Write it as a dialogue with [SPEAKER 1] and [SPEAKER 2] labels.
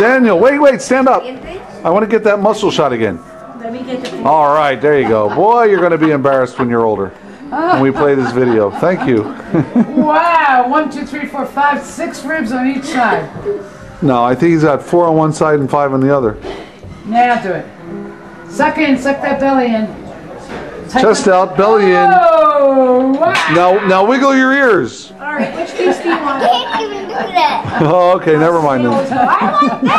[SPEAKER 1] Daniel, wait, wait, stand up. I want to get that muscle shot again.
[SPEAKER 2] Let me get.
[SPEAKER 1] All right, there you go. Boy, you're going to be embarrassed when you're older. When we play this video. Thank you.
[SPEAKER 3] Wow, one, two, three, four, five, six ribs on each side.
[SPEAKER 1] No, I think he's got four on one side and five on the other.
[SPEAKER 3] Now do it. Suck in, suck that belly in. Tighten
[SPEAKER 1] Chest
[SPEAKER 3] up-
[SPEAKER 1] out, belly in.
[SPEAKER 3] Oh, wow.
[SPEAKER 1] Now, now wiggle your ears.
[SPEAKER 2] All right, which piece do you want?
[SPEAKER 4] Can't even do that.
[SPEAKER 1] Oh, okay, never mind then.
[SPEAKER 2] I want that.